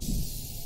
you